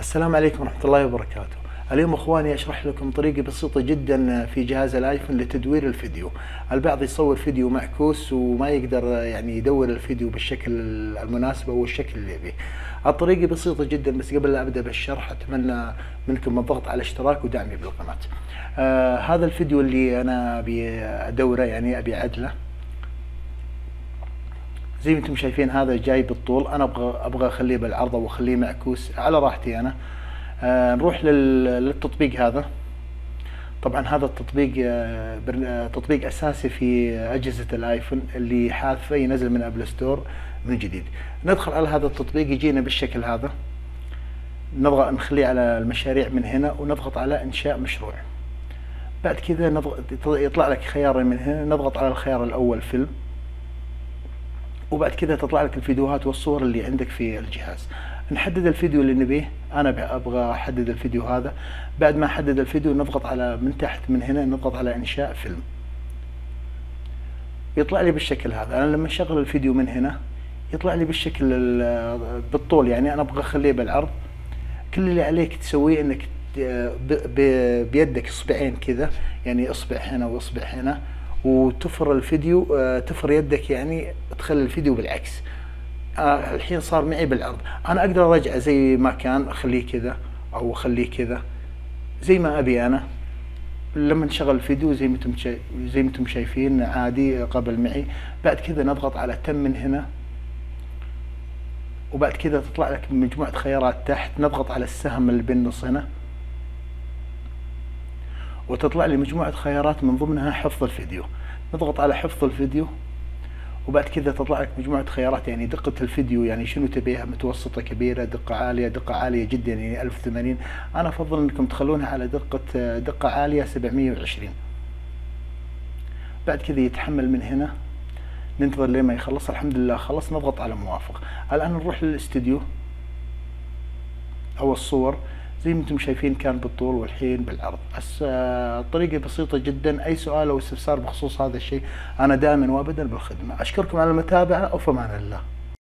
السلام عليكم ورحمة الله وبركاته. اليوم أخواني أشرح لكم طريقة بسيطة جدا في جهاز الآيفون لتدوير الفيديو. البعض يصور فيديو معكوس وما يقدر يعني يدور الفيديو بالشكل المناسب أو الشكل اللي يبيه. الطريقة بسيطة جدا بس قبل لا أبدأ بالشرح أتمنى منكم الضغط على اشتراك ودعمي بالقناة. آه هذا الفيديو اللي أنا أبي أدوره يعني أبي عدله زي ما أنتم شايفين هذا جاي بالطول. أنا أبغى أبغى أخليه بالعرض أو أخليه معكوس على راحتي أنا. آه نروح للتطبيق هذا. طبعا هذا التطبيق آه تطبيق أساسي في أجهزة الآيفون اللي حاذفه ينزل من Apple Store من جديد. ندخل على هذا التطبيق يجينا بالشكل هذا. نضغط نخليه على المشاريع من هنا ونضغط على إنشاء مشروع. بعد كذا يطلع لك خيار من هنا. نضغط على الخيار الأول فيلم. وبعد كذا تطلع لك الفيديوهات والصور اللي عندك في الجهاز. نحدد الفيديو اللي نبيه. أنا أبغى أحدد الفيديو هذا. بعد ما أحدد الفيديو نضغط على من تحت من هنا نضغط على إنشاء فيلم. يطلع لي بالشكل هذا. أنا لما أشغل الفيديو من هنا يطلع لي بالشكل بالطول. يعني أنا أبغى أخليه بالعرض. كل اللي عليك تسويه إنك بيدك إصبعين كذا. يعني إصبع هنا وإصبع هنا. وتفر الفيديو تفر يدك يعني تخلي الفيديو بالعكس. آه الحين صار معي بالعرض. أنا أقدر ارجعه زي ما كان أخليه كذا أو أخليه كذا زي ما أبي أنا. لما نشغل الفيديو زي ما أنتم زي ما أنتم شايفين عادي قبل معي. بعد كذا نضغط على تم من هنا. وبعد كذا تطلع لك مجموعة خيارات تحت. نضغط على السهم اللي بالنص هنا. وتطلع لي مجموعة خيارات من ضمنها حفظ الفيديو. نضغط على حفظ الفيديو وبعد كذا تطلع لك مجموعة خيارات يعني دقة الفيديو يعني شنو تبيها متوسطة كبيرة دقة عالية دقة عالية جدا يعني 1080 أنا أفضل أنكم تخلونها على دقة دقة عالية 720 بعد كذا يتحمل من هنا ننتظر لما يخلص. الحمد لله خلص نضغط على موافق. الآن نروح للاستديو أو الصور. زي ما أنتم شايفين كان بالطول والحين بالعرض. الطريقة بسيطة جدا. أي سؤال أو استفسار بخصوص هذا الشيء أنا دائما وأبدا بالخدمة. أشكركم على المتابعة. وفي أمان الله.